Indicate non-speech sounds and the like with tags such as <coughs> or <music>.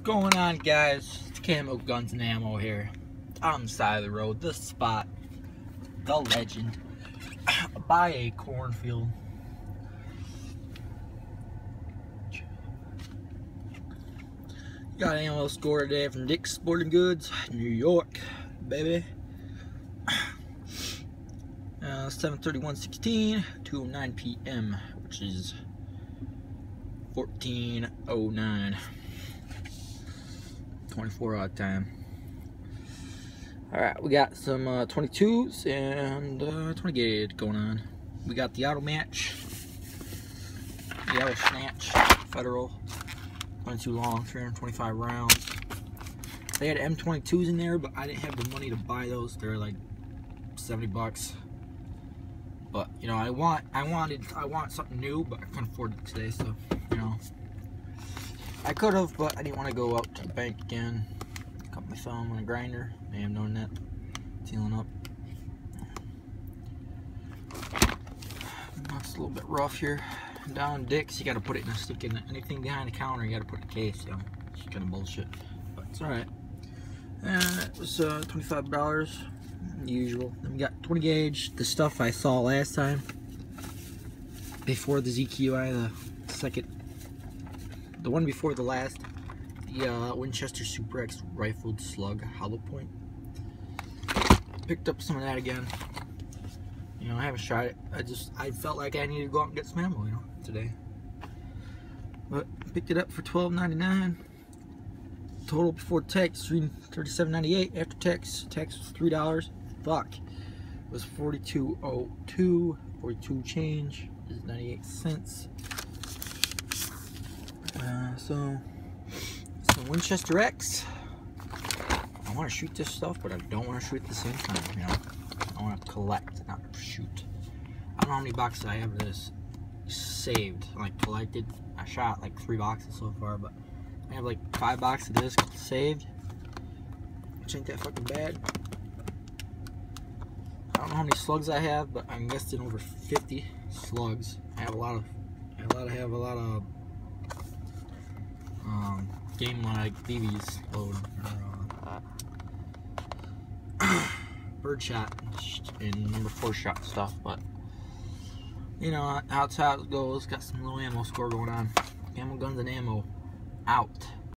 What's going on, guys? It's Camo Guns and Ammo here. On the side of the road, this spot, the legend, <coughs> by a cornfield. Got ammo score today from Dick's Sporting Goods, New York, baby. <coughs> Uh, 7:31:16 to 9 p.m., which is 1409. 24 odd time. Alright, we got some uh, 22s and uh, 20 gauge going on. We got the auto match, the auto snatch, federal, 22 long, 325 rounds. They had M22s in there, but I didn't have the money to buy those. They're like 70 bucks. But you know, I want, I wanted, I want something new, but I couldn't afford it today, so you know. I could have, but I didn't want to go out to the bank again. Cut my thumb on a grinder. May have known that. Sealing up. That's a little bit rough here. Down Dick's, you gotta put it in a stick in anything behind the counter, you gotta put a case, you know. It's kind of bullshit. But it's alright. And it was uh, $25. Usual. Then we got 20 gauge, the stuff I saw last time. Before the ZQI, the second the one before the last, the uh, Winchester Super X rifled slug hollow point. Picked up some of that again. You know, I haven't shot it. I just, I felt like I needed to go out and get some ammo, you know, today. But picked it up for $12.99. Total before tax, $37.98. After tax, tax was $3. Fuck. It was 42.02. 42 change is 98 cents. Uh, so, some Winchester X. I want to shoot this stuff, but I don't want to shoot at the same time, you know. I want to collect, not shoot. I don't know how many boxes I have this saved, like collected. I shot like three boxes so far, but I have like five boxes of this saved. Which ain't that fucking bad. I don't know how many slugs I have, but I'm guessing over 50 slugs. I have a lot of, I have a lot of, have a lot of um, game like BBs load or uh, <clears throat> birdshot and number four shot stuff, but you know that's how it goes. Got some little ammo score going on. Ammo guns and ammo out.